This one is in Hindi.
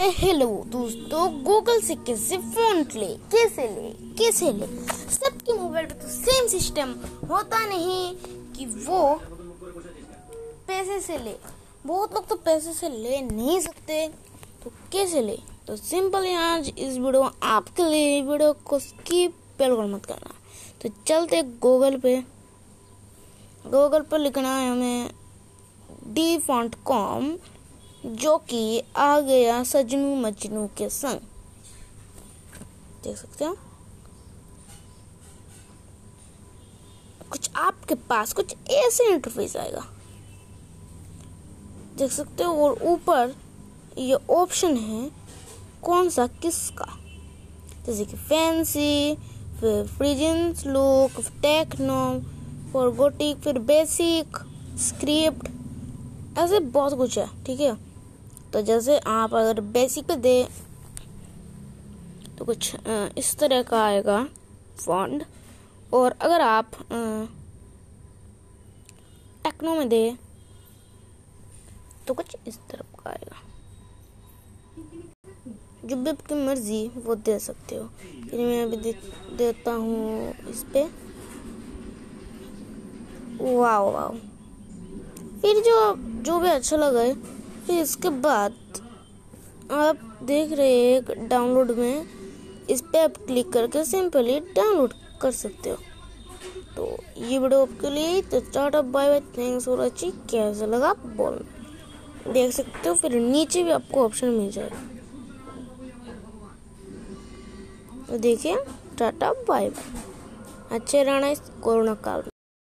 हेलो दोस्तों गूगल से कैसे फ़ोन ले? कैसे ले? कैसे ले? सबके मोबाइल पे तो सेम सिस्टम होता नहीं कि वो पैसे से ले। बहुत लोग तो पैसे से ले नहीं सकते। तो कैसे ले? तो सिंपल आज इस वीडियो आपके लिए वीडियो को स्किप बिल्कुल मत करना। तो चलते गूगल पे। गूगल पर लिखना है हमें डी फॉन्ट कॉम जो कि आ गया सजनू मजनू के संग। देख सकते हो? कुछ आपके पास कुछ ऐसे इंटरफेस आएगा। देख सकते हो? और ऊपर ये ऑप्शन है कौन सा, किसका? जैसे कि फैंसी फिर फ्रिजेंस लुक टेक्नो फॉर गोटिक फिर बेसिक स्क्रिप्ट ऐसे बहुत कुछ है, ठीक है? तो जैसे आप अगर बेसिक पे दे तो कुछ इस तरह का आएगा फॉन्ड और अगर आप टेक्नो में दे तो कुछ इस तरह का आएगा। जो भी आपकी मर्ज़ी वो दे सकते हो। फिर मैं अभी दे, देता हूँ इस पे। वाह वाह फिर जो जो भी अच्छा लगा फिर इसके बाद आप देख रहे हैं डाउनलोड में, इस पर आप क्लिक करके सिंपली डाउनलोड कर सकते हो। तो ये वीडियो आपके लिए तो tata bye bye thanks for अच्छी कैसा लगा बोल। देख सकते हो, फिर नीचे भी आपको ऑप्शन मिल जाएगा। तो देखिए टाटा बाय बाय अच्छे रहना इस कोरोना काल में।